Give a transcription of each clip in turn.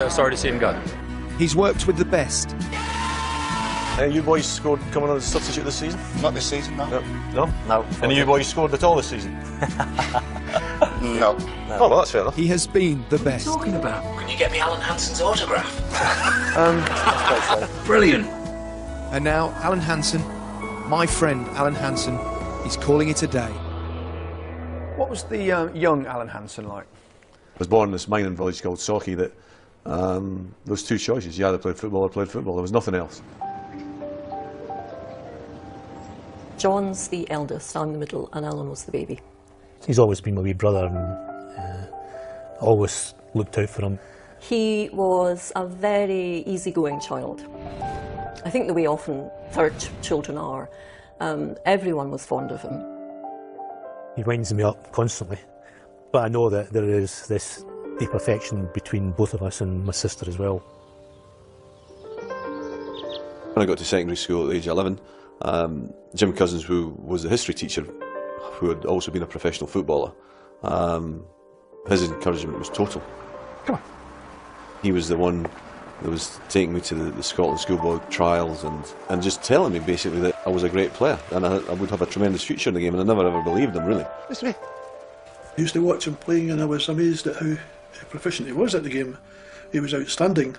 Uh, sorry to see him go. He's worked with the best. Any of you boys scored coming on as a substitute this season? Not this season, no. No? No? No. Any of you boys scored at all this season? No. Oh, well, that's fair enough. He has been the best. What are you talking about? Can you get me Alan Hansen's autograph? Um, that's quite fair. Brilliant. And now, Alan Hansen, my friend Alan Hansen, is calling it a day. What was the uh, young Alan Hansen like? I was born in this mining village called Sauchie that um, there was two choices. You either played football or played football. There was nothing else. John's the eldest, I'm the middle, and Alan was the baby. He's always been my wee brother and uh, always looked out for him. He was a very easygoing child. I think the way often third ch- children are. Um, everyone was fond of him. He winds me up constantly. But I know that there is this deep affection between both of us and my sister as well. When I got to secondary school at the age of 11, um, Jim Cousins, who was a history teacher, who had also been a professional footballer, um, his encouragement was total. Come on. He was the one that was taking me to the, the Scotland schoolboy trials and, and just telling me basically that I was a great player and I, I would have a tremendous future in the game, and I never ever believed him, really. I used to watch him playing and I was amazed at how proficient he was at the game. He was outstanding.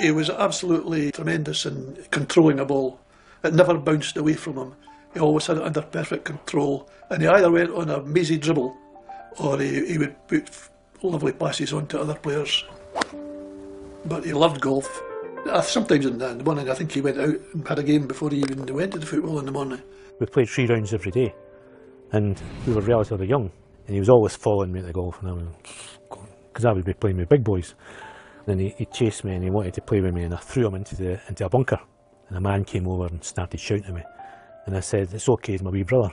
He was absolutely tremendous in controlling a ball. It never bounced away from him. He always had it under perfect control and he either went on a mazy dribble or he, he would put lovely passes on to other players. But he loved golf. Uh, Sometimes in the morning I think he went out and had a game before he even went to the football in the morning. We played three rounds every day and we were relatively young and he was always following me at the golf and I was because I would be playing with big boys. And then he, he chased me and he wanted to play with me and I threw him into the into a bunker and a man came over and started shouting at me and I said it's okay he's my wee brother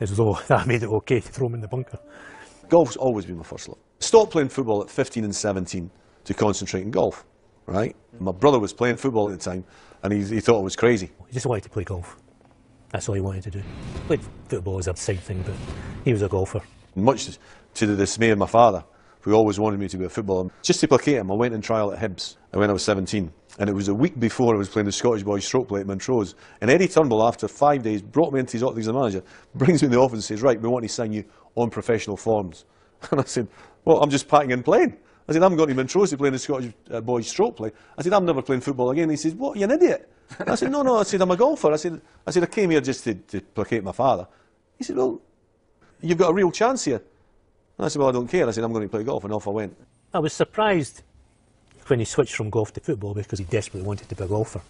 as though that made it okay to throw him in the bunker. Golf's always been my first love. Stopped playing football at 15 and 17 to concentrate in golf, right? My brother was playing football at the time and he, he thought I was crazy. He just wanted to play golf. That's all he wanted to do. Played football as a side thing but he was a golfer. Much to the dismay of my father, who always wanted me to be a footballer. Just to placate him, I went in trial at Hibs when I was 17. And it was a week before I was playing the Scottish Boys stroke play at Montrose. And Eddie Turnbull, after five days, brought me into his office as a manager, brings me in the office and says, Right, we want to sign you on professional forms. And I said, Well, I'm just packing and playing. I said, I'm going to Montrose to play in the Scottish uh, Boys stroke play. I said, I'm never playing football again. He says, What, you're an idiot? I said, No, no. I said, I'm a golfer. I said, I said, I came here just to, to placate my father. He said, Well, you've got a real chance here. And I said, Well, I don't care. I said, I'm going to play golf. And off I went. I was surprised when he switched from golf to football because he desperately wanted to be a golfer.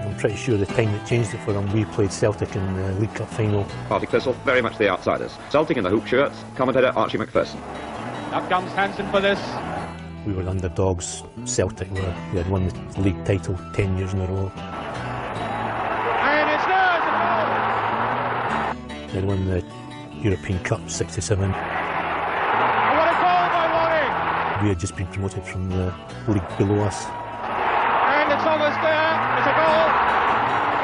I'm pretty sure the time that changed it for him, we played Celtic in the League Cup final. Partick Thistle, very much the outsiders. Celtic in the hoop shirts, commentator Archie Macpherson. Up comes Hansen for this. We were underdogs. Celtic were, they had won the league title 10 years in a row. It's. They had won the European Cup 67. What a goal by Warwick. We had just been promoted from the league below us. And it's almost there. It's a goal.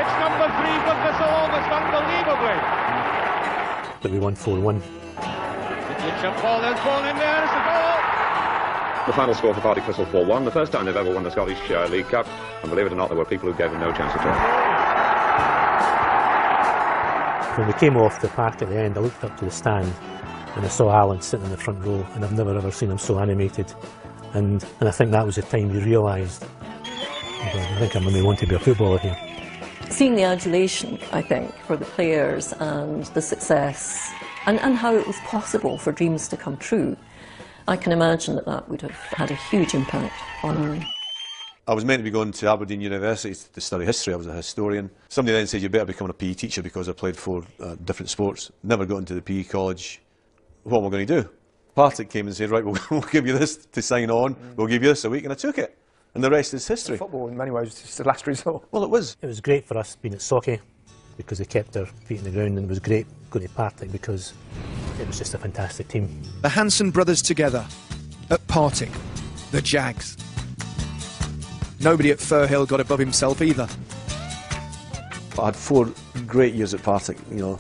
It's number three for Thistle almost unbelievably. But we won 4-1. It's a ball, there's ball in there. It's a goal. The final score for Partick Thistle 4-1, the first time they've ever won the Scottish uh, League Cup. And believe it or not, there were people who gave them no chance at all. When we came off the park at the end, I looked up to the stand and I saw Alan sitting in the front row, and I've never ever seen him so animated. And, and I think that was the time he realised, I think I maybe want to be a footballer here. Seeing the adulation, I think, for the players and the success and, and how it was possible for dreams to come true, I can imagine that that would have had a huge impact on. I was meant to be going to Aberdeen University to study history. I was a historian. Somebody then said, you better become a PE teacher because I played four uh, different sports. Never got into the PE college. What am I going to do? Partick came and said, right, we'll, we'll give you this to sign on. We'll give you this a week. And I took it. And the rest is history. Football, in many ways, is just the last resort. Well, it was. It was great for us being at Sauchie because they kept their feet in the ground, and it was great going to Partick because it was just a fantastic team. The Hansen brothers together at Partick, the Jags. Nobody at Firhill got above himself either. I had four great years at Partick, you know.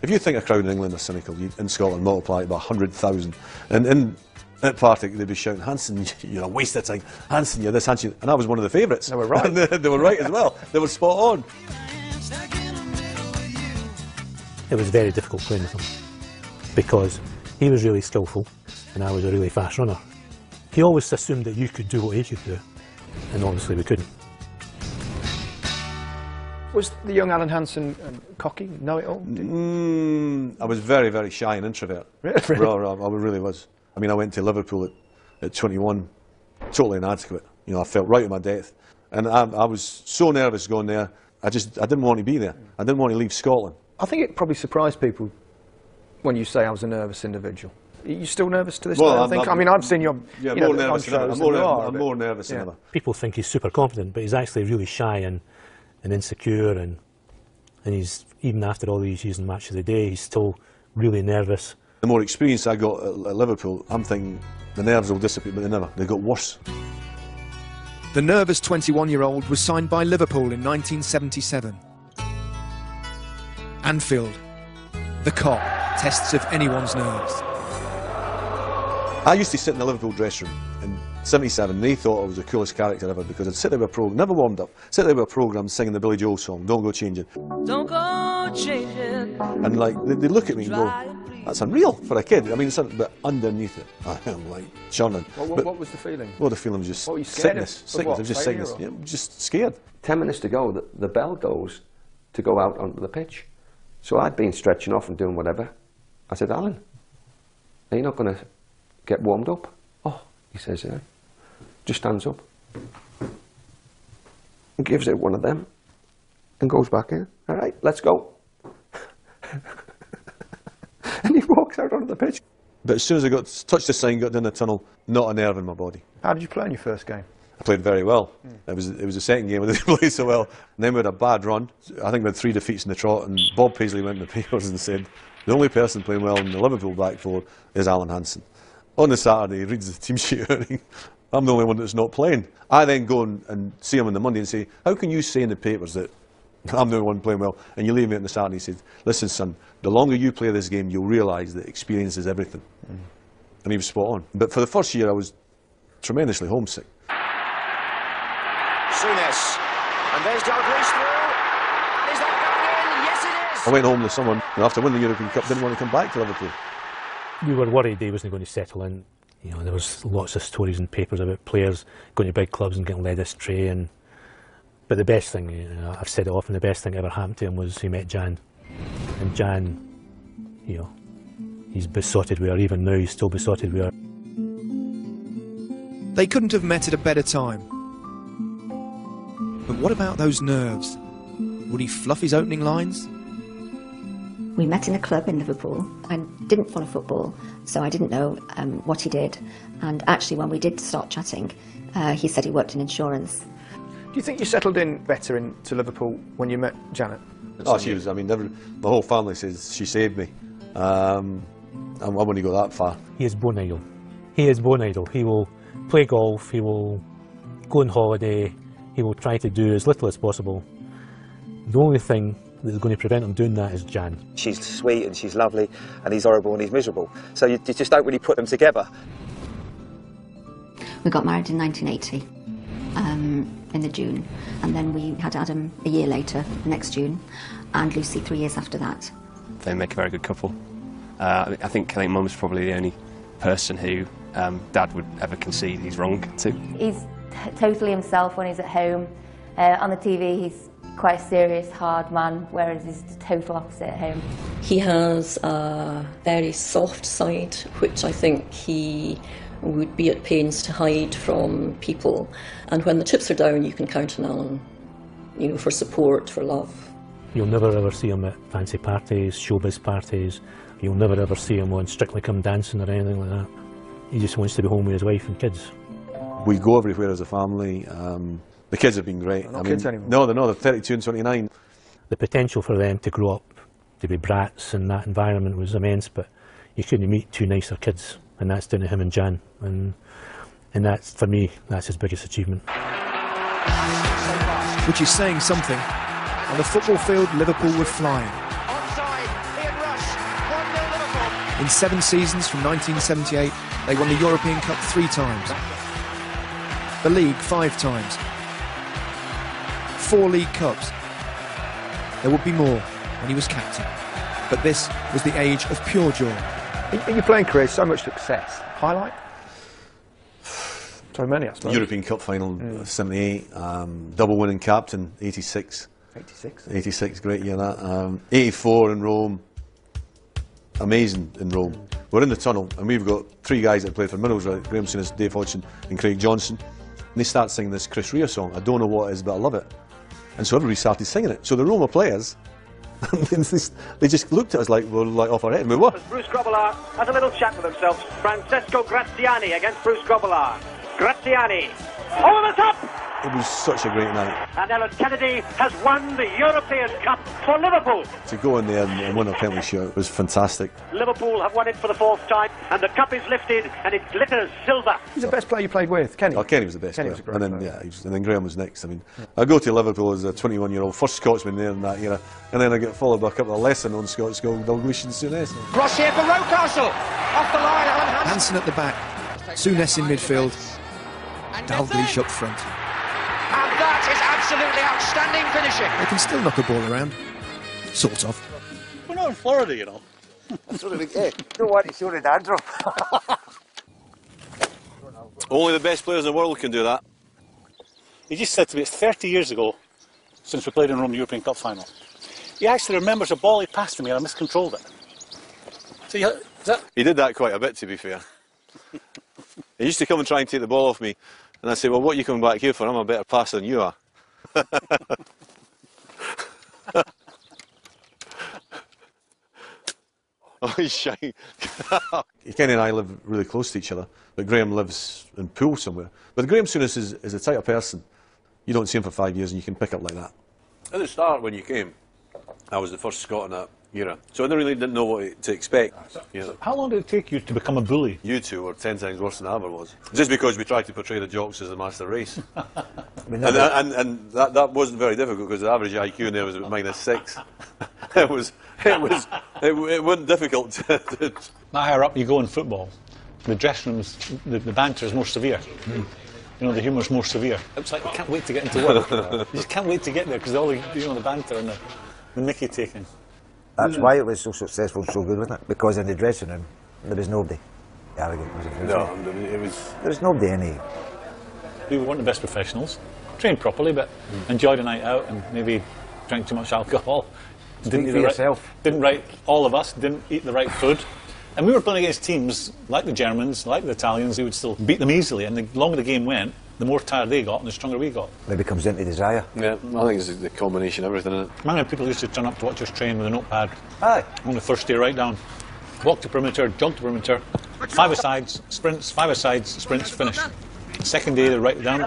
If you think a crowd in England are cynical, you, in Scotland multiply it by 100,000. And in, at Partick, they'd be shouting, Hansen, you're a waste of time. Hansen, you're this, Hansen. And I was one of the favourites. They were right. They, they were right as well. They were spot on. It was very difficult playing with him because he was really skillful and I was a really fast runner. He always assumed that you could do what he could do, and obviously we couldn't. Was the young Alan Hansen um, cocky, know it all? Mm, I was very, very shy and introvert. Really? Well, I, I really was. I mean, I went to Liverpool at, at 21, totally inadequate. You know, I felt right at my depth. And I, I was so nervous going there, I just I didn't want to be there. I didn't want to leave Scotland. I think it probably surprised people when you say I was a nervous individual. Are you still nervous to this Well, day? I I'm- think. I'm- I mean, I've seen your Yeah, you know, more on nervous than ever. shows I'm than more, you are, I'm more nervous yeah. than ever. People think he's super confident, but he's actually really shy and, and insecure, and and he's even after all these years in match of the day, he's still really nervous. The more experience I got at, at Liverpool, I'm thinking the nerves will dissipate, but they never. They got worse. The nervous 21 year old was signed by Liverpool in 1977. Anfield. The Kop tests of anyone's nerves. I used to sit in the Liverpool dressing room in 77 and they thought I was the coolest character ever because I'd sit there with a program, never warmed up, sit there with a program singing the Billy Joel song, Don't Go Changing. Don't go changing. And like, they, they look at me and go, that's unreal for a kid. I mean, it's un- but underneath it, I am like churning. What, what, But- what was the feeling? well, the feeling was just What, you scared of- sickness. of sickness. what, It was just failure sickness. or- Yeah, just scared. Ten minutes to go, the, the bell goes to go out onto the pitch. So I'd been stretching off and doing whatever. I said, Alan, are you not going to get warmed up? Oh, he says, yeah. Just stands up and gives it one of them and goes back in. All right, let's go. and he walks out onto the pitch. But as soon as I got touched the sign, got down the tunnel, not a nerve in my body. How did you play in your first game? I played very well. Hmm. It was it was the second game I didn't play so well. And then we had a bad run. I think we had three defeats in the trot. And Bob Paisley went in the papers and said the only person playing well in the Liverpool back four is Alan Hansen. On the Saturday, he reads the team sheet out. I'm the only one that's not playing. I then go and, and see him on the Monday and say, "How can you say in the papers that I'm the only one playing well?" And you leave me on the Saturday. And he said, "Listen, son, the longer you play this game, you'll realise that experience is everything." Mm. And he was spot on. But for the first year, I was tremendously homesick. Souness. And there's Dalglish through. Is that going in? Yes, it is. I went home to someone and after winning the European Cup, didn't want to come back to Liverpool. We were worried he wasn't going to settle in. You know, there was lots of stories in papers about players going to big clubs and getting led astray. And but the best thing, you know, I've said it often, the best thing ever happened to him was he met Jan, and Jan, you know, he's besotted with her. Even now, he's still besotted with her. They couldn't have met at a better time. But what about those nerves? Would he fluff his opening lines? We met in a club in Liverpool. I didn't follow football, so I didn't know um, what he did. And actually, when we did start chatting, uh, he said he worked in insurance. Do you think you settled in better into Liverpool when you met Janet? Oh, she was, I mean, every, my whole family says she saved me. Um, I, I wouldn't go that far. He is born idle. He is born idle. He will play golf. He will go on holiday. He will try to do as little as possible. The only thing that is going to prevent him doing that is Jan. She's sweet and she's lovely, and he's horrible and he's miserable. So you, you just don't really put them together. We got married in 1980, um, in the June, and then we had Adam a year later, next June, and Lucy three years after that. They make a very good couple. Uh, I think I think Mum's probably the only person who um, Dad would ever concede he's wrong to. He's t- totally himself when he's at home. Uh, on the TV, he's quite a serious, hard man, whereas he's the total opposite at home. He has a very soft side, which I think he would be at pains to hide from people. And when the chips are down, you can count on Alan, you know, for support, for love. You'll never ever see him at fancy parties, showbiz parties. You'll never ever see him on Strictly Come Dancing or anything like that. He just wants to be home with his wife and kids. We go everywhere as a family. Um, the kids have been great. They're not I mean, kids anymore. No, they're not. They're 32 and 29. The potential for them to grow up to be brats in that environment was immense, but you couldn't meet two nicer kids, and that's down to him and Jan. And and that's for me, that's his biggest achievement. Which is saying something. On the football field, Liverpool were flying. In seven seasons from 1978, they won the European Cup three times, the league five times, four League Cups. There would be more when he was captain, but this was the age of pure joy. In, in your playing career, so much success. Highlight? So many, I suppose. European Cup final, 78, um, double winning captain, 86. 86. 86, great year that. Um, 84 in Rome, amazing in Rome. We're in the tunnel and we've got three guys that played for Middlesbrough, Graham Souness, Dave Hodgson and Craig Johnston. And they start singing this Chris Rea song, I don't know what it is but I love it. And so everybody started singing it. So the Roma players, they just looked at us like we were like off our head we were. Bruce Grobbelaar has a little chat with himself. Francesco Graziani against Bruce Grobbelaar. Graziani over the top, It was such a great night. and Alan Kennedy has won the European Cup for Liverpool. To go in there and, and win a penalty shot was fantastic. Liverpool have won it for the fourth time, and the cup is lifted, and it glitters silver. Who's the best player you played with? Kenny? Oh, Kenny was the best Kenny player. was a great and then, player. yeah, was, and then Graham was next. I mean, I go to Liverpool as a 21 year old, first Scotsman there in that era, and then I get followed by a couple of lesser known Scots called Dalglish and Souness. Cross here for Rocastle. Off the line, Alan Hansen. Hansen at the back, Souness in midfield, Dalglish up front. Outstanding finishing. They can still knock a ball around. Sort of. We're not in Florida, you know. Sort of, don't want to show the dandruff. Only the best players in the world can do that. He just said to me, it's 30 years ago since we played in Rome European Cup final. He actually remembers a ball he passed to me and I miscontrolled it. So you, uh, is that, He did that quite a bit, to be fair. he used to come and try and take the ball off me, and I'd say, Well, what are you coming back here for? I'm a better passer than you are. Oh, he's shy. Kenny and I live really close to each other, but Graham lives in Poole somewhere. But Graham Souness is, is a type of person. You don't see him for five years and you can pick up like that. At the start, when you came, I was the first Scot in that era, so I really didn't know what to expect. You know. how long did it take you to become a bully? You two were ten times worse than I ever was. Just because we tried to portray the jocks as the master race. and, and, and that, that wasn't very difficult because the average IQ in there was about minus six. it was, it was, it, it wasn't difficult to, to The higher up you go in football, the dressing rooms, the, the banter is more severe. Hmm. You know, the humour is more severe. It's like, I can't wait to get into work. you just can't wait to get there because all the, you know, the banter and the, the mickey taking. That's why it was so successful and so good, wasn't it? Because in the dressing room, there was nobody arrogant. Was it? No, it was. There was nobody any. We weren't the best professionals, trained properly, but mm. enjoyed a night out and maybe drank too much alcohol. Speak didn't eat for the right- yourself. didn't right. All of us didn't eat the right food. And we were playing against teams like the Germans, like the Italians, who would still beat them easily. And the longer the game went, the more tired they got and the stronger we got. Maybe comes into desire. Yeah, I think it's the combination of everything. Isn't it? Many people used to turn up to watch us train with a notepad. Aye. On the first day, right down. Walk to perimeter, jog to perimeter, five asides, sprints, five asides, sprints, finish. Second day, they write it down.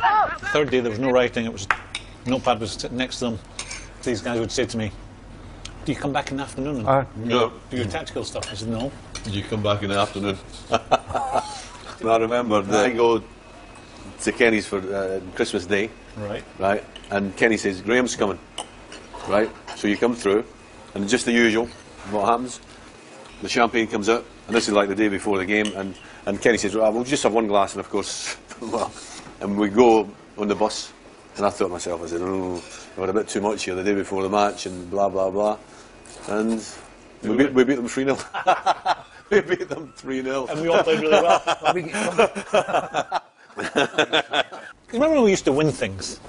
Third day, there was no writing. It was notepad was sitting next to them. These guys would say to me, "Do you come back in the afternoon and Aye. No. do your tactical stuff?" I said, "No." Do you come back in the afternoon. I remember that I go to Kenny's for uh, Christmas Day. Right. Right. And Kenny says, Graham's coming. Right. So you come through, and just the usual. What happens? The champagne comes out, and this is like the day before the game, and, and Kenny says, well, we'll just have one glass, and of course, well, and we go on the bus, and I thought to myself, I said, oh, we had a bit too much here the day before the match, and blah, blah, blah. And we beat, we beat them 3 0. we beat them 3 0. And we all played really well. You remember when we used to win things?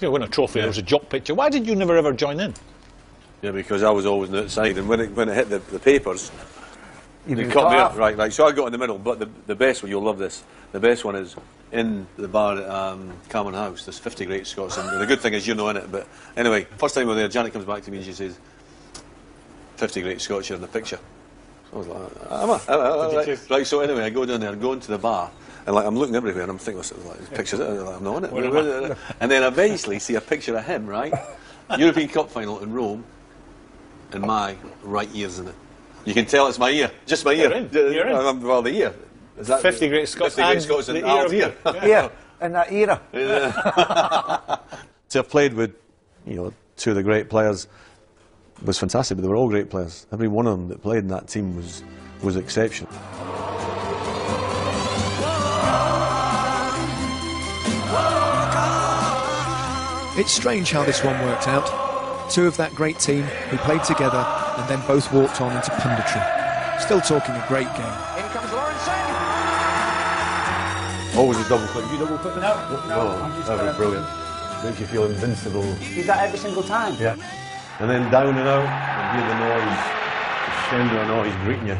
You know, win a trophy, there was a jock picture. Why did you never ever join in? Yeah, because I was always on the outside, and when it, when it hit the, the papers, You they cut me off. up. Right, right. So I got in the middle, but the, the best one, you'll love this, the best one is in the bar at um, Cameron House. There's 50 great Scots, and the good thing is you're not in it. But anyway, first time we were there, Janet comes back to me and she says, 50 great Scots, you're in the picture. So I was like, am I? Did you right. right, so anyway, I go down there and go into the bar, and like I'm looking everywhere, and I'm thinking, to myself, like, pictures, like, I'm not on it. Where and then I eventually see a picture of him, right? European Cup final in Rome, and my right ear's in it. You can tell it's my ear, just my You're ear. in, you're in. Well, the ear. Is that 50 great Scots 50 great and Scots and the ear Al's of ear. you. Yeah, in that era. to have played with, you know, two of the great players was fantastic. But they were all great players. Every one of them that played in that team was was exceptional. It's strange how this one worked out. Two of that great team who played together and then both walked on into punditry. Still talking a great game. In comes Lawrenson. Always a double clip. You double clip? No, no. Oh, I'm just that was gonna- brilliant. Makes you feel invincible. Is that every single time? Yeah. And then down and out, and hear the noise, the sound of the noise greeting you.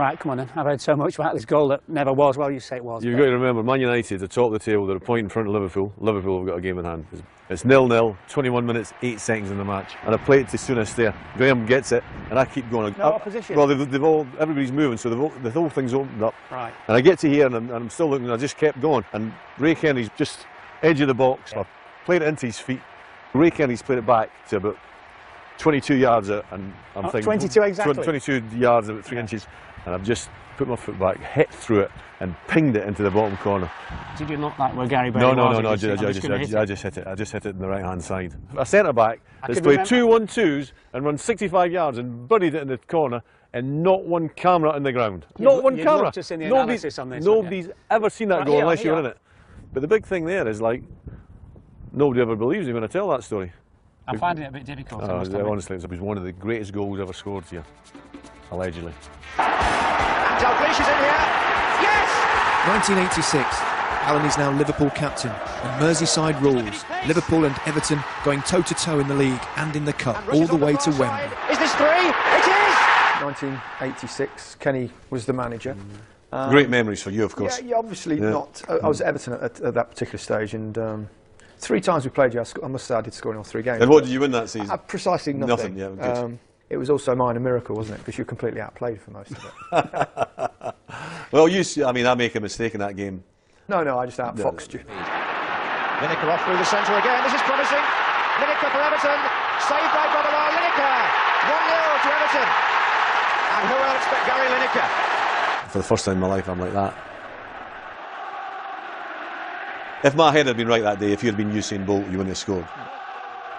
Right, come on then. I've heard so much about this goal that never was. Well, you say it was. You've got to remember, Man United, the top of the table, they're a point in front of Liverpool. Liverpool have got a game in hand. It's- nil-nil, 21 minutes, 8 seconds in the match. And I play it to Souness there. Graham gets it, and I keep going. No opposition? Well, they've, they've all, everybody's moving, so they've all, the whole thing's opened up. Right. And I get to here, and I'm, and I'm still looking, and I just kept going. And Ray Kennedy's just edge of the box. I played it into his feet. Ray Kennedy's played it back to about 22 yards out, and I'm Oh, thinking 22 exactly? 22 yards, about three inches, and I've just put my foot back, hit through it, and pinged it into the bottom corner. Did you look like where Gary Bailey No, no, was? no, and no, I just, I, just, I, hit just, it"? I just hit it. I just hit it in the right hand side. A centre back I that's played remember- two one twos and run 65 yards and buried it in the corner, and not one camera in the ground. You'd not one camera. to see the Nobody's, on this, nobody's ever seen that Right goal here, unless you're in it. But the big thing there is like nobody ever believes me when I tell that story. I'm finding it a bit difficult. I oh, must yeah, admit. honestly, it was one of the greatest goals ever scored here, allegedly. And Dalglish is in here. Yes! 1986. Alan is now Liverpool captain, and Merseyside rules. Liverpool and Everton going toe to toe in the league and in the cup, all the way to Wembley. Is this three? It is! 1986, Kenny was the manager. Um, Great memories for you, of course. Yeah, yeah obviously Yeah. not. I, I was at Everton at, at, at that particular stage, and um, three times we played you, I, sc- I must say I did score in all three games. And what did you win that season? Uh, precisely nothing. Nothing, yeah, good. Um, it was also minor miracle, wasn't it? Because you were completely outplayed for most of it. Well, you see, I mean, I make a mistake in that game. no, no, I just outfoxed you. Lineker off through the centre again. This is promising. Lineker for Everton. Saved by Grobbelaar. Lineker. 1-0 to Everton. And who else but Gary Lineker? For the first time in my life, I'm like that. If my head had been right that day, if you had been Usain Bolt, you wouldn't have scored.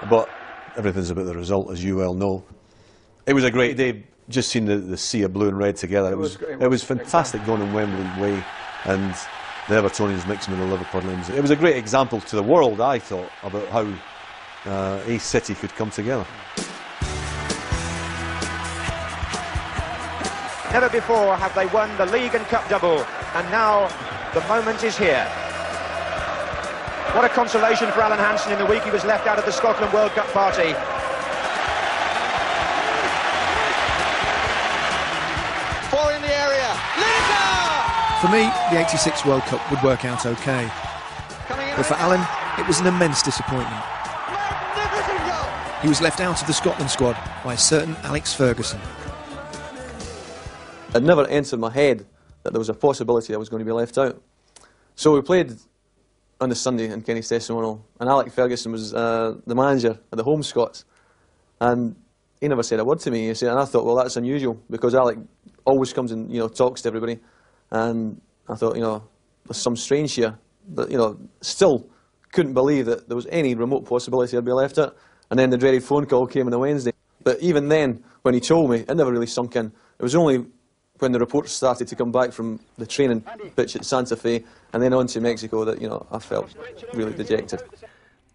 But everything's about the result, as you well know. It was a great day. Just seeing the, the sea of blue and red together. It, was, was great. it was fantastic going in Wembley Way, and the Evertonians mixing with the Liverpoolians. It was a great example to the world, I thought, about how uh, a city could come together. Never before have they won the league and cup double. And now the moment is here. What a consolation for Alan Hansen in the week he was left out of the Scotland World Cup party. For me, the 86 World Cup would work out okay. But for Alan, it was an immense disappointment. He was left out of the Scotland squad by a certain Alex Ferguson. It never entered my head that there was a possibility I was going to be left out. So we played on the Sunday in Kenny Testimonial, and Alec Ferguson was uh, the manager of the home Scots. And he never said a word to me. He said, and I thought, well, that's unusual because Alec always comes and you know talks to everybody. And I thought, you know, there's some strange here. But you know, still couldn't believe that there was any remote possibility I'd be left out. And then the dreaded phone call came on the Wednesday. But even then, when he told me, it never really sunk in. It was only when the reports started to come back from the training pitch at Santa Fe and then on to Mexico that you know I felt really dejected.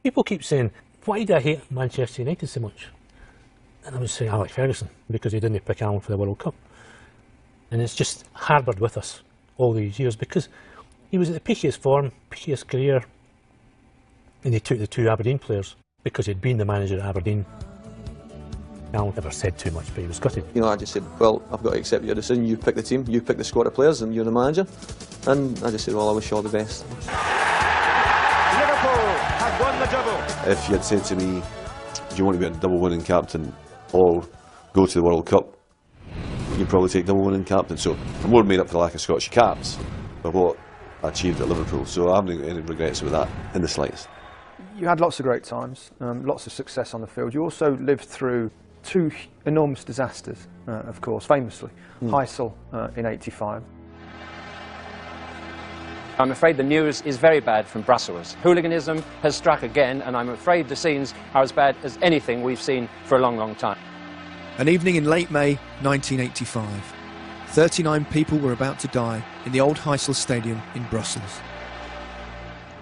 People keep saying, why do I hate Manchester United so much? And I would say Alex Ferguson, because he didn't pick Alan for the World Cup. And it's just harboured with us all these years because he was at the peak of his form, peak of his career, and he took the two Aberdeen players because he'd been the manager at Aberdeen. Alan never said too much, but he was gutted. You know, I just said, well, I've got to accept your decision. You pick the team, you pick the squad of players, and you're the manager. And I just said, well, I wish you all the best. Liverpool have won the double. If you had said to me, do you want to be a double winning captain or go to the World Cup, you'd probably take double winning captain. So I'm more made up for the lack of Scottish caps for what I achieved at Liverpool. So I haven't any regrets with that in the slightest. You had lots of great times, um, lots of success on the field. You also lived through two enormous disasters, uh, of course, famously. Mm. Heysel uh, in 85. I'm afraid the news is very bad from Brussels. Hooliganism has struck again, and I'm afraid the scenes are as bad as anything we've seen for a long, long time. An evening in late May 1985. 39 people were about to die in the old Heysel Stadium in Brussels.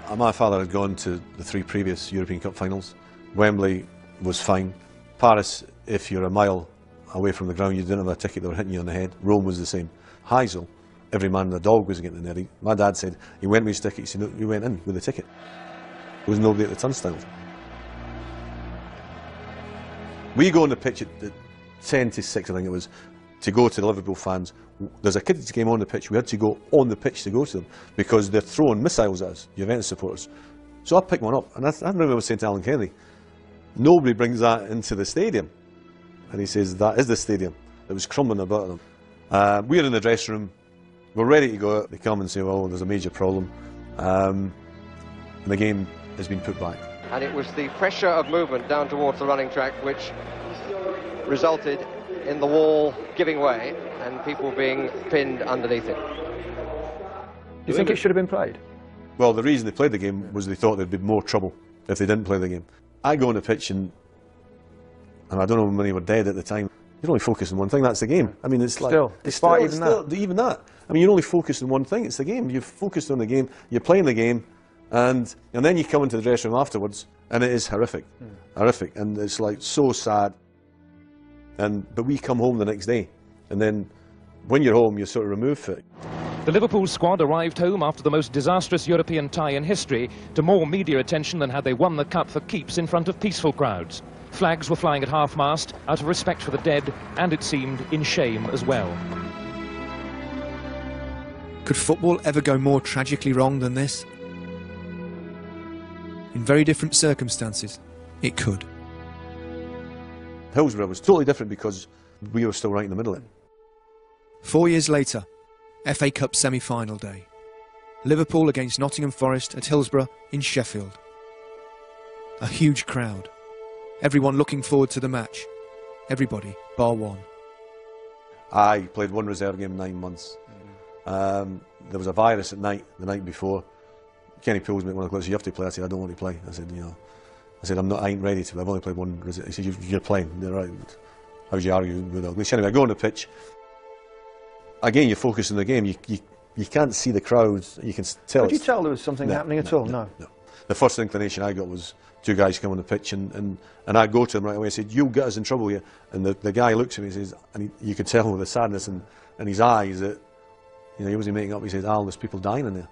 Uh, My father had gone to the three previous European Cup finals. Wembley was fine. Paris, if you're a mile away from the ground, you didn't have a ticket, they were hitting you on the head. Rome was the same. Heysel, every man and the dog was getting in there. My dad said he went with his ticket, he said, no, you went in with a ticket. There was nobody at the turnstiles. We go on the pitch at, 10 to 6, I think it was, to go to the Liverpool fans. There's a kids' game on the pitch. We had to go on the pitch to go to them because they're throwing missiles at us, Juventus supporters. So I picked one up, and I, I remember saying to Alan Kennedy, nobody brings that into the stadium. And he says, that is the stadium. It was crumbling about them. Uh, we're in the dressing room, we're ready to go out. They come and say, well, there's a major problem. Um, and the game has been put back. and it was the pressure of movement down towards the running track which resulted in the wall giving way and people being pinned underneath it. Do you think it should have been played? Well, the reason they played the game was they thought there'd be more trouble if they didn't play the game. I go on the pitch and, and I don't know how many were dead at the time. You're only focused on one thing, that's the game. I mean, it's like... Still, it's despite still- even it's still- even that. I mean, you're only focused on one thing, it's the game. You're focused on the game, you're playing the game, and, and then you come into the dressing room afterwards, and it is horrific. Hmm. Horrific. And it's like so sad. And, but we come home the next day, and then when you're home, you're sort of removed from it. The Liverpool squad arrived home after the most disastrous European tie in history to more media attention than had they won the cup for keeps in front of peaceful crowds. Flags were flying at half-mast out of respect for the dead and, it seemed, in shame as well. Could football ever go more tragically wrong than this? In very different circumstances, it could. Hillsborough was totally different because we were still right in the middle of it. Four years later, FA Cup semi final day. Liverpool against Nottingham Forest at Hillsborough in Sheffield. A huge crowd. Everyone looking forward to the match. Everybody bar one. I played one reserve game in nine months. Um, there was a virus at night, the night before. Kenny pulls me one of the says, you have to play. I said, I don't want to play. I said, you know, I said, I'm not, I ain't ready to. I've only played one. He said, "You- you're playing. You're right. How would you argue with Dalglish? Anyway, I go on the pitch. Again, you focus on the game. You, you, you can't see the crowds. You can tell. Could you tell there was something No, happening at no, all? no, No. The first inclination I got was two guys come on the pitch and, and, and I go to them right away and said, you'll get us in trouble here. And the, the guy looks at me and says, and he, you could tell with the sadness in, in his eyes that, you know, he wasn't making up. He says, Al, there's people dying in there.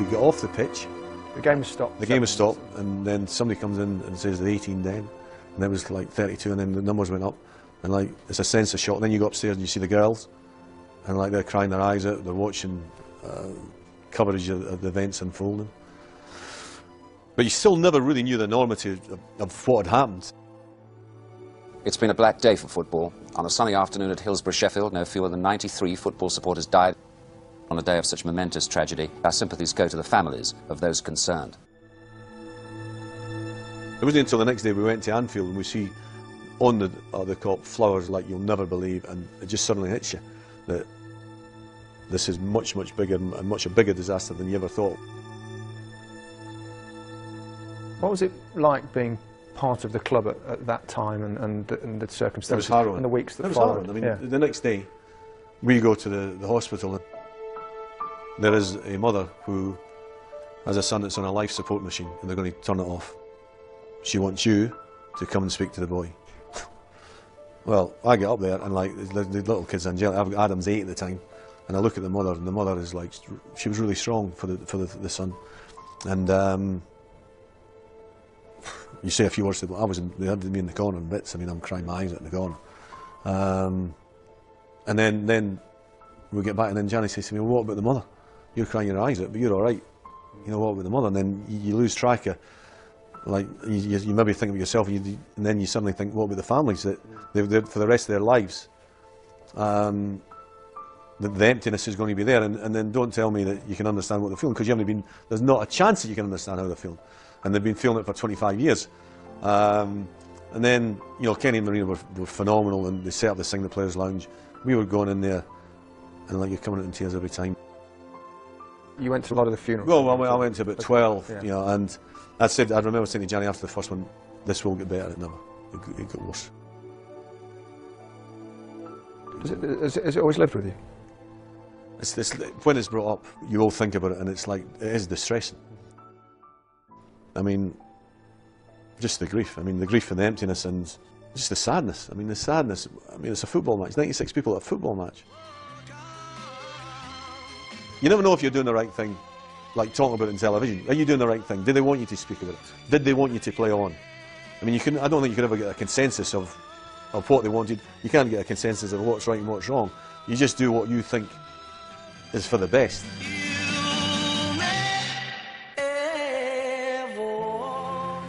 We get off the pitch. The game was stopped. The game was stopped, and then somebody comes in and says there's 18 dead, and there was like 32, and then the numbers went up, and like it's a sense of shock. And then you go upstairs and you see the girls, and like they're crying their eyes out. They're watching uh, coverage of, of the events unfolding. But you still never really knew the enormity of, of what had happened. It's been a black day for football. On a sunny afternoon at Hillsborough, Sheffield, no fewer than 93 football supporters died on a day of such momentous tragedy. Our sympathies go to the families of those concerned. It wasn't until the next day we went to Anfield and we see on the uh, the Kop flowers like you'll never believe, and it just suddenly hits you that this is much much bigger and and much a bigger disaster than you ever thought. What was it like being part of the club at, at that time and, and, and the It circumstances was and the weeks that it was followed? harrowing. I mean, yeah. the next day we go to the, the hospital and there is a mother who has a son that's on a life support machine and they're going to turn it off. She wants you to come and speak to the boy. Well, I get up there and like the, the little kid's angelic. Adam's eight at the time, and I look at the mother, and the mother is like she was really strong for the for the, the son, and um, you say a few words to them. I was in, they had me in the corner in bits. I mean, I'm crying my eyes out in the corner. Um, and then then we get back, and then Johnny says to me, well, "What about the mother? You're crying your eyes out, but you're all right. You know what with the mother?" And then you, lose track of like you, you, maybe think of yourself, and, you, and then you suddenly think, what about the families that they've, for the rest of their lives? Um, the, the emptiness is going to be there, and, and then don't tell me that you can understand what they're feeling because you haven't been. There's not a chance that you can understand how they're feeling, and they've been feeling it for 25 years. Um, and then you know Kenny and Marina were, were phenomenal, and they set up this thing, the players' lounge. We were going in there, and like you're coming out in tears every time. You went to a lot of the funerals. Well, I went, I went to about 12, Yeah. you know, and I said, I remember saying to Johnny after the first one, this will get better. It never. It, got- it got worse. Has it, has, it, has it always lived with you? It's this, when it's brought up, you all think about it, and it's like, it is distressing. I mean, just the grief. I mean, the grief and the emptiness and just the sadness. I mean, the sadness. I mean, it's a football match. 96 people at a football match. You never know if you're doing the right thing, like talking about it in television. Are you doing the right thing? Did they want you to speak about it? Did they want you to play on? I mean, you can. I don't think you could ever get a consensus of, of what they wanted. You can't get a consensus of what's right and what's wrong. You just do what you think is for the best.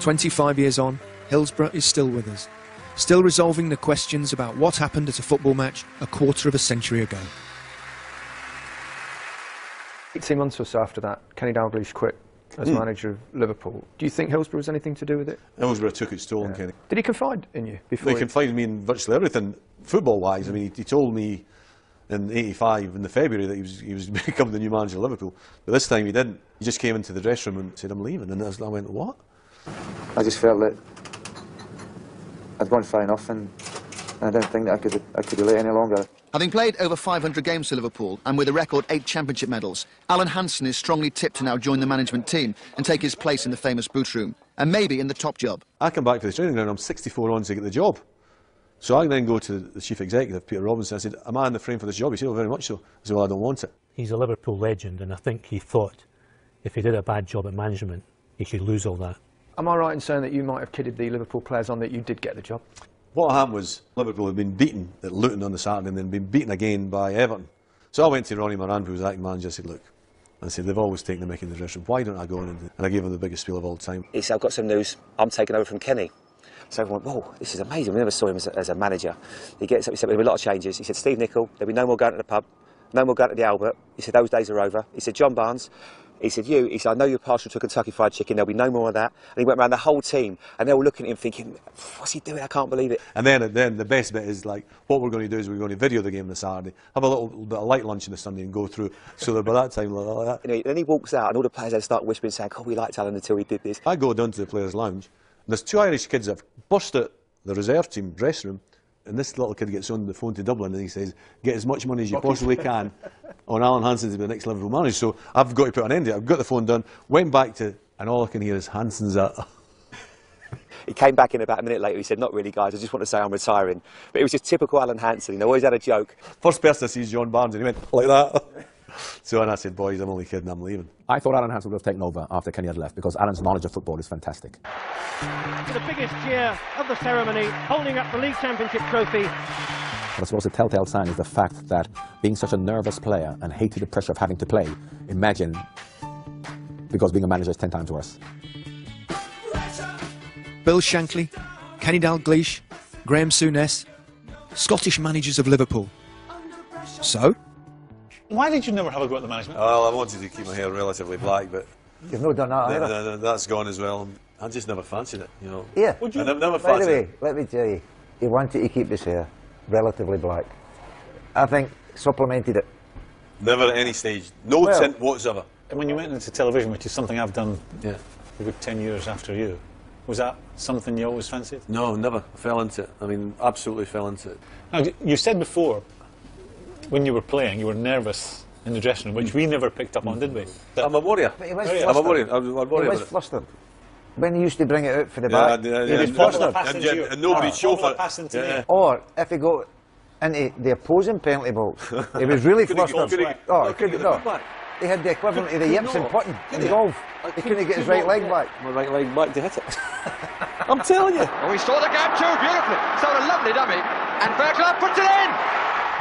Twenty-five years on, Hillsborough is still with us, still resolving the questions about what happened at a football match a quarter of a century ago. 18 months or so after that, Kenny Dalglish quit as Hmm. manager of Liverpool. Do you think Hillsborough has anything to do with it? Hillsborough took its toll on Kenny. Did he confide in you before? They he- confided me in virtually everything, football-wise. I mean, he, he told me in '85, in the February, that he was he was becoming the new manager of Liverpool. But this time he didn't. He just came into the dressing room and said, "I'm leaving," and I, was, I went, "What?" I just felt that I'd gone far enough, and I didn't think that I could I could delay any longer. Having played over 500 games for Liverpool and with a record eight championship medals, Alan Hansen is strongly tipped to now join the management team and take his place in the famous boot room, and maybe in the top job. I come back to the training ground. I'm 64 on to get the job. So I then go to the chief executive, Peter Robinson. I said, "Am I in the frame for this job?" He said, "Oh, very much so." I said, "Well, I don't want it." He's a Liverpool legend, and I think he thought if he did a bad job at management, he should lose all that. Am I right in saying that you might have kidded the Liverpool players on that you did get the job? What happened was Liverpool had been beaten at Luton on the Saturday and then been beaten again by Everton. So I went to Ronnie Moran, who was acting manager, I said, look, I said, they've always taken the mick in the dressing room. Why don't I go in and, I gave him the biggest spiel of all time. He said, I've got some news. I'm taking over from Kenny. So everyone went, whoa, this is amazing. We never saw him as a, as a manager. He gets up, he said, there'll be a lot of changes. He said, Steve Nicol, there'll be no more going to the pub, no more going to the Albert. He said, those days are over. He said, John Barnes, he said, you, he said, I know you're partial to Kentucky Fried Chicken, there'll be no more of that. And he went around the whole team, and they were looking at him thinking, what's he doing? I can't believe it. And then, then the best bit is like, what we're going to do is we're going to video the game on the Saturday, have a little bit of light lunch on the Sunday and go through. So that by that time, like, that. Know, then he walks out, and all the players then start whispering, saying, oh, we liked Alan until he did this. I go down to the players' lounge, and there's two Irish kids that have burst out the reserve team dressing room, and this little kid gets on the phone to Dublin and he says, get as much money as you possibly can on Alan Hansen to be the next Liverpool manager. So I've got to put an end to it. I've got the phone done, went back to, and all I can hear is Hansen's at. He came back in about a minute later. He said, "Not really, guys. I just want to say I'm retiring." But it was just typical Alan Hansen. He always had a joke. First person I see is John Barnes, and he went like that. so and I said, boys, I'm only kidding, I'm leaving. I thought Alan Hansen would have taken over after Kenny had left because Alan's knowledge of football is fantastic. To the biggest cheer of the ceremony, holding up the league championship trophy. But I suppose the telltale sign is the fact that being such a nervous player and hated the pressure of having to play, imagine because being a manager is 10 times worse. Bill Shankly, Kenny Dalglish, Graham Souness, Scottish managers of Liverpool. So, Why did you never have a go at the management? Well, I wanted to keep my hair relatively black, but You've not done that th- either. th- that's gone as well. I just never fancied it, you know. Yeah. Would I never, never By the way, it. let me tell you, he wanted to keep his hair relatively black. I think supplemented it. Never at any stage. No Well- tint whatsoever. And when you went into television, which is something I've done yeah. a good 10 years after you, was that something you always fancied? No, never. Fell into it. I mean, absolutely fell into it. Now, you said before, when you were playing, you were nervous in the dressing room, which we never picked up on, did we? I'm a warrior. But he was Oh, yeah. I'm a warrior. I'm, I'm a He was flustered. When he used to bring it out for the Yeah, back, yeah, he yeah, was and- flustered. and- and- and nobody'd show for it. Yeah. Or if he got into the opposing penalty box, he was really flustered. couldn't- oh, no, he couldn't couldn't, get no. back. He had the equivalent of the yips No. in putting in Couldn't golf. He couldn't get his right leg back. My right leg back to hit it. I'm telling you. Oh, he saw the gap too, beautifully. Saw a lovely dummy. And Bergkamp puts it in.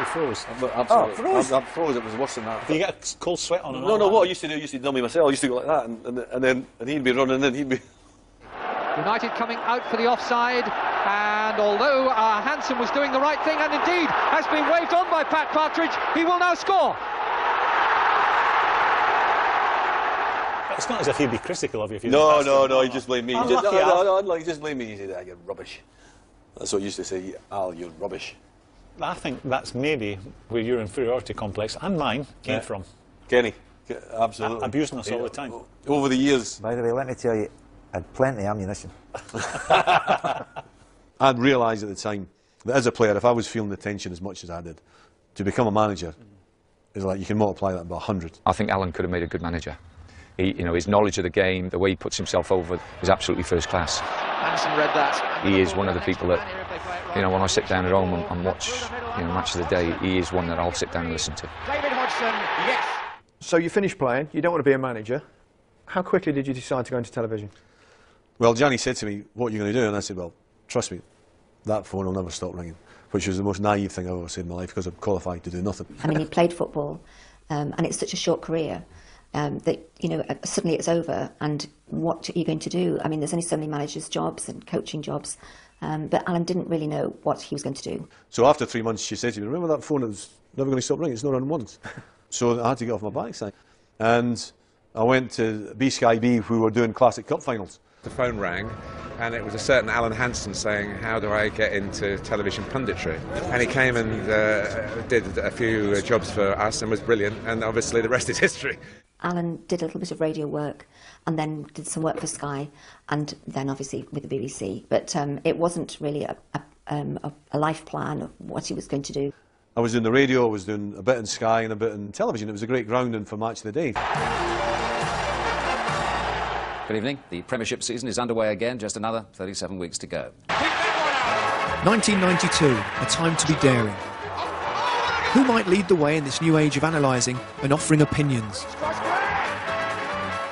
You froze. Absolutely. froze. I, I froze. It was worse than that. Did you get a cold sweat on and No, all no. that? What I used to do, I used to dummy myself. I used to go like that, and, and, and then and he'd be running, and he'd be. United coming out for the offside, and although uh, Hansen was doing the right thing, and indeed has been waved on by Pat Partridge, he will now score. It's not as if he'd be critical of you if you No, no, no. He just blamed me. He just, Unlucky, no, Al. no, no, no, he just blamed me. He said, "Ah, you're rubbish." That's what he used to say. Al, you're rubbish. I think that's maybe where your inferiority complex and mine came Yeah. from. Kenny, absolutely. Abusing us all the time. Over the years. By the way, let me tell you, I had plenty of ammunition. I'd realised at the time that as a player, if I was feeling the tension as much as I did, to become a manager is like you can multiply that by 100. I think Alan could have made a good manager. He, you know, his knowledge of the game, the way he puts himself over, is absolutely first class. Hansen read that. He is one of the people that, you know, when I sit down at home and, and watch, you know, match of the day, he is one that I'll sit down and listen to. David Hodgson, yes. So you finished playing, you don't want to be a manager. How quickly did you decide to go into television? Well, Johnny said to me, what are you going to do? And I said, well, trust me, that phone will never stop ringing, which was the most naive thing I've ever said in my life because I'm qualified to do nothing. I mean, he played football, um, and it's such a short career um, that you know uh, suddenly it's over. And what are you going to do? I mean, there's only so many managers' jobs and coaching jobs, um, but Alan didn't really know what he was going to do. So after three months, she said to me, remember that phone? It's never going to stop ringing. It's not on once. so I had to get off my backside. And I went to B Sky B, who were doing Classic Cup finals. The phone rang, and it was a certain Alan Hansen saying, "How do I get into television punditry?" And he came and uh, did a few uh, jobs for us, and was brilliant. And obviously, the rest is history. Alan did a little bit of radio work, and then did some work for Sky, and then obviously with the BBC. But um, it wasn't really a, a, um, a, a life plan of what he was going to do. I was doing the radio, I was doing a bit in Sky and a bit in television. It was a great grounding for Match of the Day. Good evening. The Premiership season is underway again, just another 37 weeks to go. 1992, a time to be daring. Who might lead the way in this new age of analysing and offering opinions?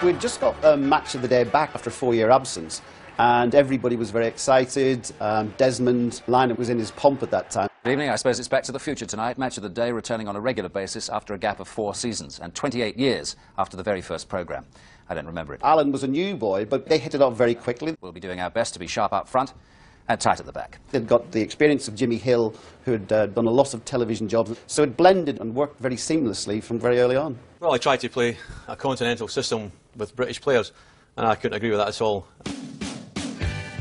We'd just got a match of the day back after a four-year absence, and everybody was very excited. Um, Desmond Lynam was in his pomp at that time. Good evening. I suppose it's back to the future tonight. Match of the day returning on a regular basis after a gap of four seasons and 28 years after the very first programme. I don't remember it. Alan was a new boy, but they hit it off very quickly. We'll be doing our best to be sharp up front and tight at the back. They'd got the experience of Jimmy Hill, who had uh, done a lot of television jobs, so it blended and worked very seamlessly from very early on. Well, I tried to play a continental system with British players, and I couldn't agree with that at all.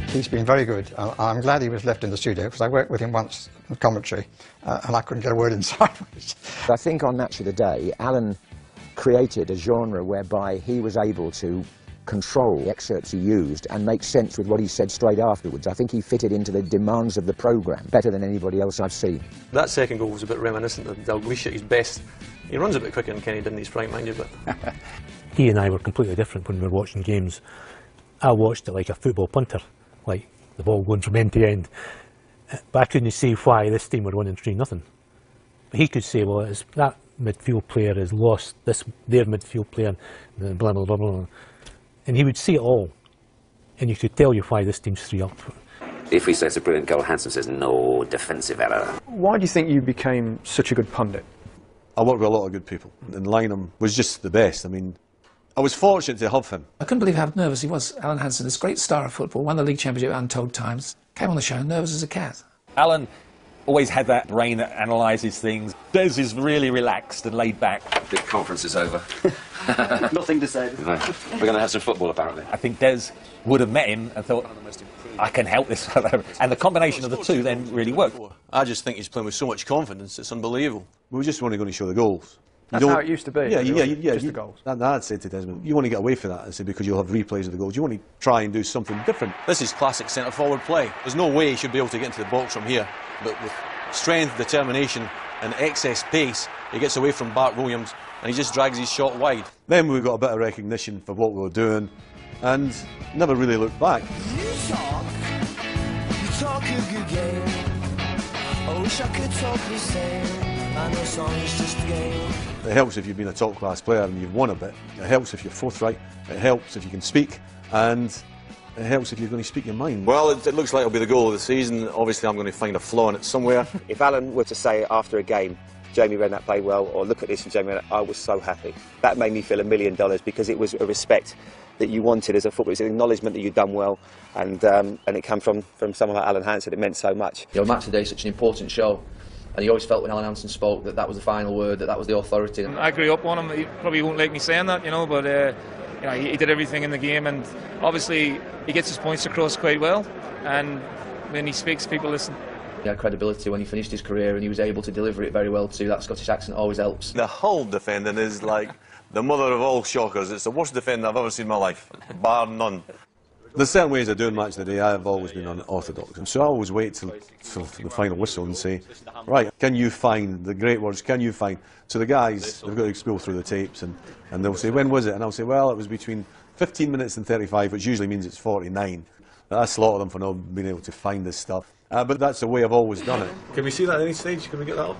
He's been very good. I- I'm glad he was left in the studio because I worked with him once in commentary uh, and I couldn't get a word in sideways. I think on Match of the Day, Alan created a genre whereby he was able to control the excerpts he used and make sense with what he said straight afterwards. I think he fitted into the demands of the programme better than anybody else I've seen. That second goal was a bit reminiscent of Dalglish at his best. He runs a bit quicker than Kenny did in his prime, mind you, but He and I were completely different when we were watching games. I watched it like a football punter, like the ball going from end to end. But I couldn't see why this team were winning 3 nothing. But he could say, well, it's, that midfield player has lost this, their midfield player, and blah, blah, blah, blah. And he would see it all. And you could tell you why this team's three up. If we say it's a brilliant goal, Hansen says no defensive error. Why do you think you became such a good pundit? I worked with a lot of good people, and Lynam was just the best. I mean, I was fortunate to have him. I couldn't believe how nervous he was. Alan Hansen, this great star of football, won the league championship untold times, came on the show nervous as a cat. Alan always had that brain that analyses things. Des is really relaxed and laid back. The conference is over. Nothing to say. We're going to have some football, apparently. I think Des would have met him and thought, I can help this fellow. And the combination of the two then really worked. I just think he's playing with so much confidence, it's unbelievable. We were just only going to show the goals. You That's don't- how it used to be. Yeah, It yeah, yeah. just you- the goals. That, that I'd say to Desmond, you want to get away from that, I say, because you'll have replays of the goals. You want to try and do something different. This is classic centre forward play. There's no way he should be able to get into the box from here. But with strength, determination, and excess pace, he gets away from Bart Williams and he just drags his shot wide. Then we got a bit of recognition for what we were doing and never really looked back. You talk a good game. I wish I could talk the same. I know song is just a game. It helps if you've been a top class player and you've won a bit. It helps if you're forthright. It helps if you can speak. And it helps if you're going to speak your mind. Well, it, it looks like it'll be the goal of the season. Obviously, I'm going to find a flaw in it somewhere. If Alan were to say after a game, Jamie Redknapp played well, or look at this from Jamie Redknapp, I was so happy. That made me feel a million dollars because it was a respect that you wanted as a footballer. It's an acknowledgement that you'd done well, and um, and it came from, from someone like Alan Hansen. It meant so much. You know, Match today is such an important show, and you always felt when Alan Hansen spoke that that was the final word, that that was the authority. I grew up on him. He probably won't like me saying that, you know, but uh, you know, he, he did everything in the game, and obviously he gets his points across quite well. And when he speaks, people listen. He had credibility when he finished his career and he was able to deliver it very well too. That Scottish accent always helps. The whole defending is like the mother of all shockers. It's the worst defending I've ever seen in my life, bar none. There's certain ways of doing match of the day. I've always been unorthodox, and so I always wait till for the final whistle and say, right, can you find the great words? Can you find? So the guys, they've got to go through the tapes, and, and they'll say, when was it? And I'll say, well, it was between 15 minutes and 35, which usually means it's 49. I slaughter them for not being able to find this stuff. Uh, but that's the way I've always done it. Can we see that at any stage? Can we get that up?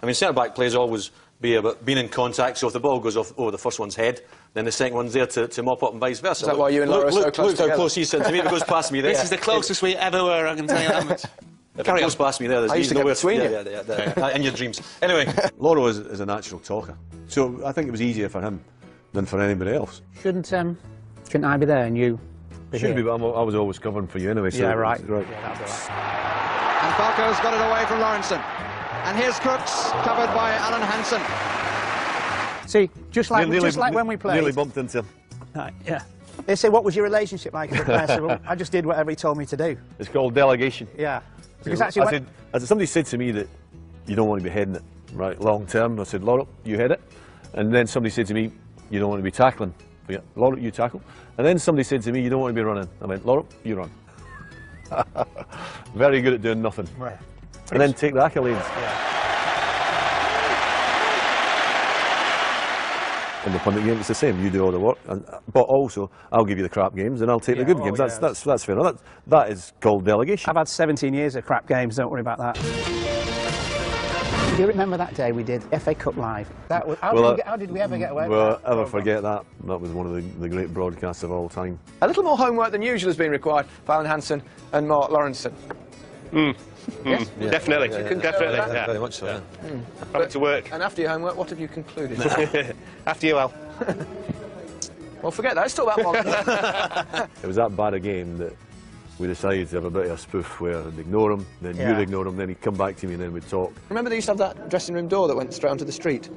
I mean, centre back players always be about being in contact. So if the ball goes off over the first one's head, then the second one's there to, to mop up and vice versa. Is that why you and look, are so look, close look how close he's sitting to me. If it goes past me there. This is the closest we ever were, I can tell you that much. If it goes past me there, there's I used to get nowhere between yeah, you. yeah, yeah, yeah, in your dreams. Anyway, Lawro is, is a natural talker, so I think it was easier for him than for anybody else. Shouldn't um, shouldn't I be there and you? Be Should here? be, but I'm, I was always covering for you anyway. So Yeah, it was- right. right. And Falco's got it away from Lawrenson. And here's Crooks, covered by Alan Hansen. See, just like Nearly- just like when we played. Nearly bumped into him. Right, yeah. They say, "What was your relationship like as a player?" I said, well, I just did whatever he told me to do. It's called delegation. Yeah. Because I actually, when- said, I said, somebody said to me that you don't want to be heading it, right, long term. I said, Lawro, you head it. And then somebody said to me, you don't want to be tackling. Yeah, Lawro, you tackle. And then somebody said to me, you don't want to be running. I went, Lawro, you run. Very good at doing nothing. Right. And then take the accolades. In the pundit game, it's the same. You do all the work, and, but also I'll give you the crap games, and I'll take the good oh, games. yeah, That's that's that's fair. enough. That that is called delegation. I've had 17 years of crap games. Don't worry about that. Do you remember that day we did FA Cup live? That was, how, Well, did, we get, how did we ever get away Will with I ever forget that? That was one of the, the great broadcasts of all time. A little more homework than usual has been required for Alan Hansen and Mark Lawrenson. Mm. Yes? Mm. Definitely, You concur definitely. with? Yeah. Very much so. Mm. Back to work. And after your homework, what have you concluded? After you, Al. well, forget that. Let's talk about Monmouth. It was that bad a game that we decided to have a bit of a spoof where I'd ignore him, then Yeah. you'd ignore him, then he'd come back to me and then we'd talk. Remember they used to have that dressing room door that went straight onto the street?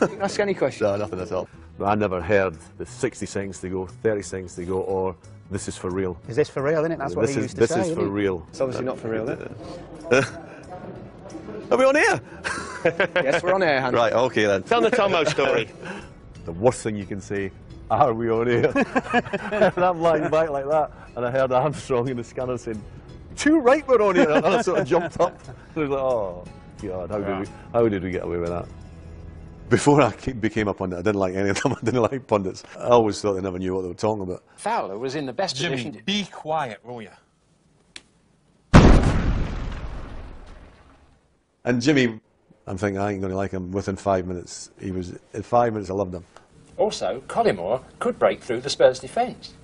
Didn't ask any questions. No, nothing at all. But I never heard the 60 seconds to go, 30 seconds to go, or this is for real. Is this for real, isn't it? That's what this he is, used to this say. This isn't for it? real. It's obviously not for real, is it? Are we on air? yes, we're on air, Hansen. Right, okay then. Tell the Tomo story. the worst thing you can say, are we on air? and I'm lying back like that, and I heard Armstrong in the scanner saying, too right we're on here, and I sort of jumped up. I was like, oh, God, how, did we, how did we get away with that? Before I became a pundit, I didn't like any of them. I didn't like pundits. I always thought they never knew what they were talking about. Fowler was in the best Jimmy, position. be quiet, will you? And Jimmy, I'm thinking I ain't going to like him. Within five minutes, he was. In five minutes, I loved him. Also, Collymore could break through the Spurs' defence.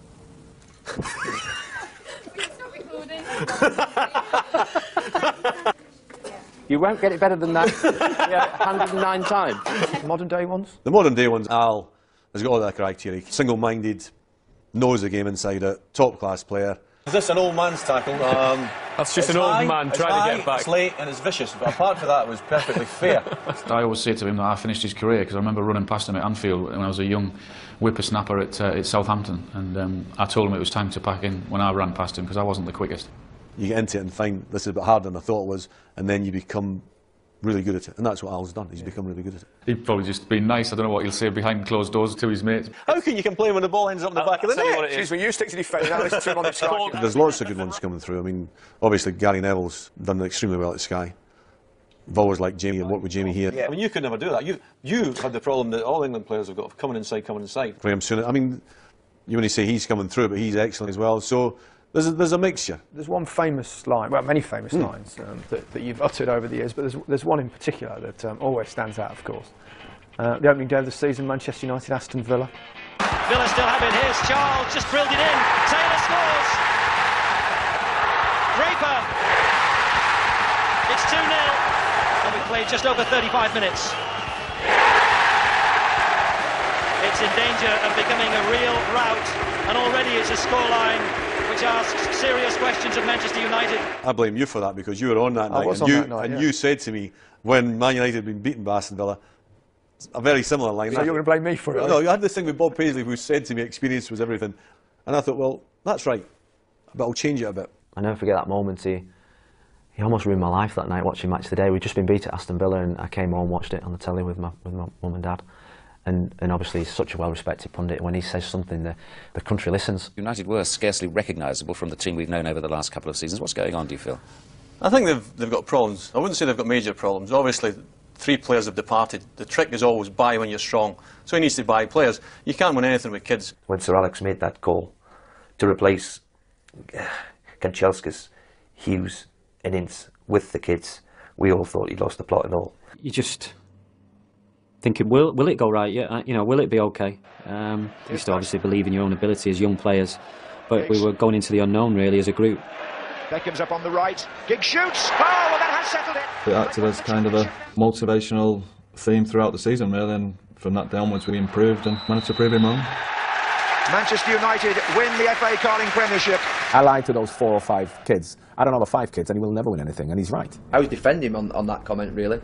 You won't get it better than that. yeah, 109 times. Modern day ones? The modern day ones, Al has got all that criteria. Single-minded, knows the game inside out, top class player. Is this an old man's tackle? Um, That's just an old high, man it's trying to get back. It's late and it's vicious. But apart from that, it was perfectly fair. I always say to him that I finished his career because I remember running past him at Anfield when I was a young whippersnapper at, uh, at Southampton, and um, I told him it was time to pack in when I ran past him because I wasn't the quickest. You get into it and find this is a bit harder than I thought it was, and then you become really good at it. And that's what Al's done. He's become really good at it. He'd probably just be nice. I don't know what he'll say behind closed doors to his mates. How can you complain when the ball ends up in the back of the net? Excuse me, you stick to defending. I'll listen to him on the strike. There's lots of good ones coming through. I mean, obviously Gary Neville's done extremely well at Sky. I've always liked Jamie and worked with Jamie here. Yeah. I mean, you could never do that. You you had the problem that all England players have got of coming inside, coming inside. Graeme Souness. I mean, you only say he's coming through, but he's excellent as well. So there's a, there's a mixture. There's one famous line, well, many famous Hmm. lines um, that, that you've uttered over the years, but there's, there's one in particular that um, always stands out, of course. Uh, the opening day of the season, Manchester United, Aston Villa. Villa still have it. Here's Charles, just drilled it in. Taylor scores. Draper. It's 2 0. And we've played just over 35 minutes. It's in danger of becoming a real rout. And already it's a scoreline which asks serious questions of Manchester United. I blame you for that because you were on that I night, was and, on you, that night, and yeah. you said to me when Man United had been beaten by Aston Villa, a very similar line. So you're going to blame me for it? No, you had this thing with Bob Paisley who said to me experience was everything. And I thought, well, that's right, but I'll change it a bit. I never forget that moment. He he almost ruined my life that night watching Match of the Day. We'd just been beat at Aston Villa and I came home, watched it on the telly with my, with my mum and dad. And, and obviously he's such a well-respected pundit. When he says something, the, the country listens. United were scarcely recognisable from the team we've known over the last couple of seasons. What's going on, do you feel? I think they've, they've got problems. I wouldn't say they've got major problems. Obviously, three players have departed. The trick is always buy when you're strong. So he needs to buy players. You can't win anything with kids. When Sir Alex made that call to replace uh, Kanchelskis, Hughes and Ince with the kids, we all thought he'd lost the plot and all. You just thinking, will will it go right? Yeah, uh, you know, will it be okay? Um, you used to obviously believe in your own ability as young players, but we were going into the unknown really as a group. Beckham's up on the right. Giggs shoots. Oh, well, that has settled it. It acted as kind of a motivational theme throughout the season, really, and from that day onwards we improved and managed to prove him wrong. Manchester United win the FA Carling Premiership. I lied to those four or five kids. I don't know the five kids, and he will never win anything, and he's right. I was defending him on, on that comment, really,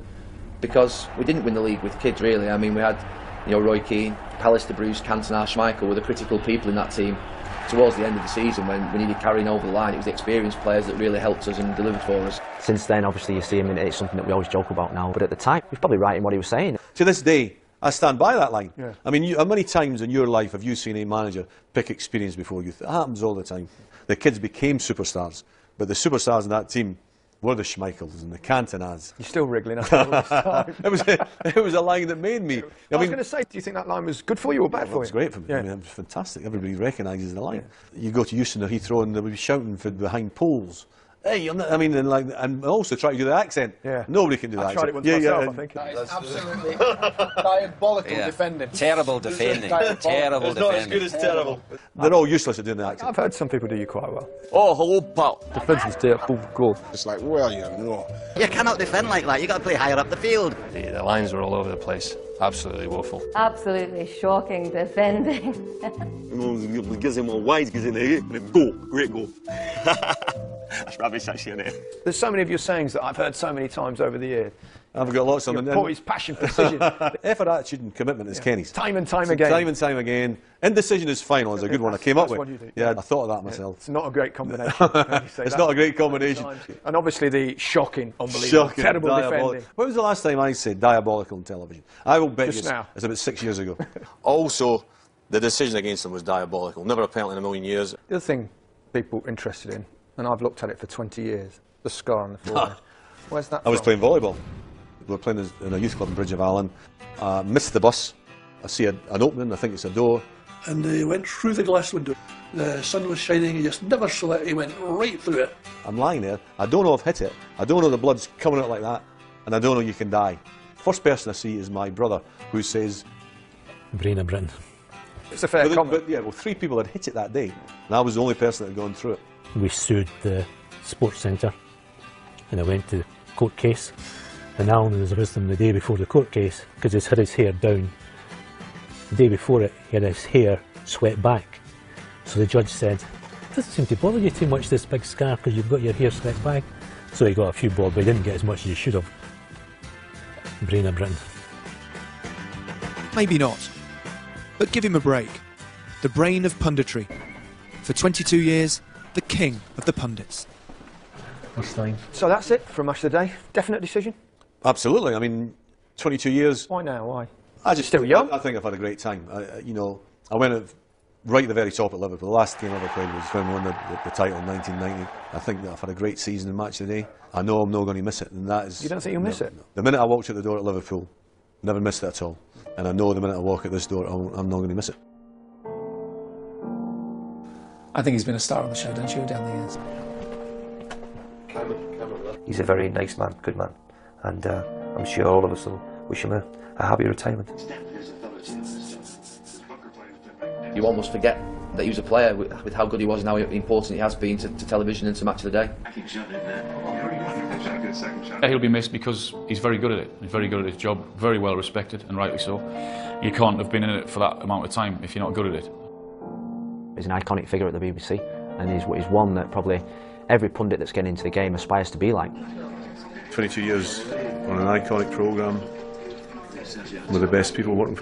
because we didn't win the league with kids, really. I mean, we had, you know, Roy Keane, Pallister, Bruce, Cantona, Schmeichel were the critical people in that team. Towards the end of the season, when we needed carrying over the line, it was the experienced players that really helped us and delivered for us. Since then, obviously, you see him, and it's something that we always joke about now. But at the time, he was probably right in what he was saying. To this day, I stand by that line. Yeah. I mean, you, how many times in your life have you seen a manager pick experience before youth? It happens all the time. The kids became superstars, but the superstars in that team were the Schmeichels and the Cantonas. You're still wriggling it all this time. it, was a, it was a line that made me. I, was going to say, do you think that line was good for you or bad Yeah, for you? it was great for me. I mean, it was fantastic. Everybody recognises the line. You go to Euston or Heathrow and they would be shouting for behind poles. Hey, you're not, I mean, and, like, and also try to do the accent. Yeah. Nobody can do that. I accent. tried it once yeah, myself, yeah, I think. That is absolutely diabolical Yeah. defending. Terrible defending. Diabolical. Terrible It's not as good as terrible. They're all useless at doing the accent. I've heard some people do you quite well. Oh, hello, pal. Defence was terrible goal. It's like, well, you know. You cannot defend like that. You've got to play higher up the field. The, the lines were all over the place. Absolutely woeful. Absolutely shocking defending. gives him a wide, gives him a goal. Great goal. That's rubbish, actually, isn't it? There's so many of your sayings that I've heard so many times over the years. I've got lots of Your them. poise, passion, precision. Effort, attitude, and commitment is Kenny's. Time and time So again. Time and time again. Indecision is final is a good one I came up That's with. what you do. Yeah, I thought of that myself. It's not a great combination. let say It's that. not a great combination. And obviously the shocking, unbelievable, Shocking, terrible diabolical. defending. When was the last time I said diabolical on television? I will bet Just you it's, now. it's about six years ago. also, the decision against them was diabolical. Never a penalty in a million years. The other thing people interested in, and I've looked at it for 20 years, the scar on the forehead. Where's that I was from? playing volleyball. We were playing in a youth club in Bridge of Allan. Uh, missed the bus. I see a, an opening. I think it's a door. and he went through the glass window. The sun was shining, he just never saw it, he went right through it. I'm lying there. I don't know I've hit it. I don't know the blood's coming out like that. And I don't know you can die. First person I see is my brother who says, Brain of Britain. It's a fair but, comment. but yeah, well, three people had hit it that day. And I was the only person that had gone through it. We sued the sports centre and I went to the court case. And Alan was with them the day before the court case because he's had his hair down. The day before it, he had his hair swept back. So the judge said, doesn't seem to bother you too much, this big scar, because you've got your hair swept back. So he got a few bob, but he didn't get as much as he should have. Brain of Britain. Maybe not. But give him a break. The brain of punditry. For 22 years, the king of the pundits. So that's it from Match of the Day. Definite decision? Absolutely. I mean, 22 years. Why now? Why? I just Still young? I, I think I've had a great time. I, I- you know, I went at, right at the very top at Liverpool. The last game I ever played was when we won the, the, the title in 1990. I think that I've had a great season in match today. I know I'm not going to miss it, and that is. You don't think you'll miss it? no. The minute I walked out the door at Liverpool, never missed it at all. And I know the minute I walk out this door, I'll, I'm not going to miss it. I think he's been a star on the show, don't you, down the years? He's a very nice man, good man, and uh, I'm sure all of us will wish him a, a happy retirement. You almost forget that he was a player with, with how good he was and how important he has been to, to television and to match of the day. Yeah, he'll be missed because he's very good at it. He's very good at his job, very well respected, and rightly so. You can't have been in it for that amount of time if you're not good at it. He's an iconic figure at the BBC, and he's, he's one that probably every pundit that's getting into the game aspires to be like. 22 years on an iconic programme with the best people working for